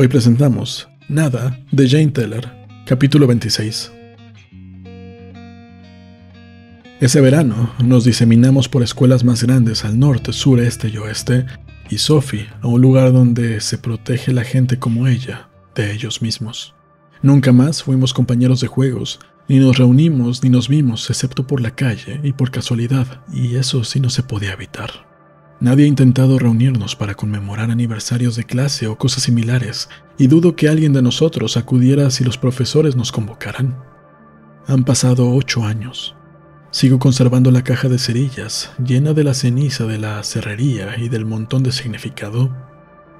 Hoy presentamos Nada de Jane Teller, capítulo 26. Ese verano nos diseminamos por escuelas más grandes al norte, sureste y oeste, y Sophie a un lugar donde se protege la gente como ella, de ellos mismos. Nunca más fuimos compañeros de juegos, ni nos reunimos ni nos vimos, excepto por la calle y por casualidad, y eso sí no se podía evitar. Nadie ha intentado reunirnos para conmemorar aniversarios de clase o cosas similares, y dudo que alguien de nosotros acudiera si los profesores nos convocaran. Han pasado ocho años. Sigo conservando la caja de cerillas, llena de la ceniza de la cerrería y del montón de significado.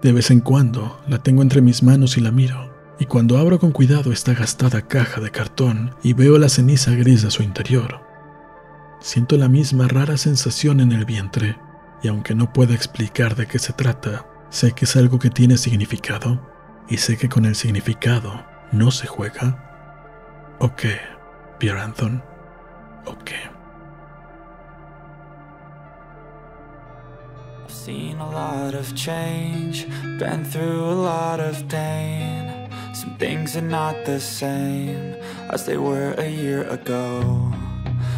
De vez en cuando la tengo entre mis manos y la miro, y cuando abro con cuidado esta gastada caja de cartón y veo la ceniza gris de su interior, siento la misma rara sensación en el vientre y aunque no pueda explicar de qué se trata, sé que es algo que tiene significado y sé que con el significado no se juega. ¿O qué, Pierre Anthony? ¿O qué? I've seen a lot of change, been through a lot of pain. Some things are not the same as they were a year ago.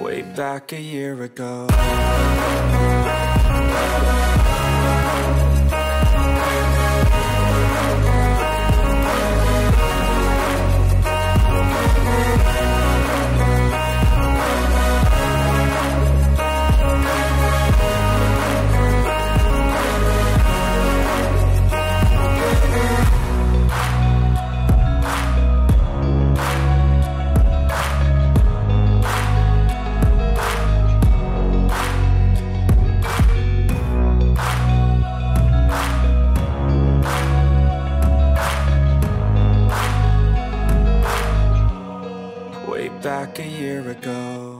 way back a year ago back a year ago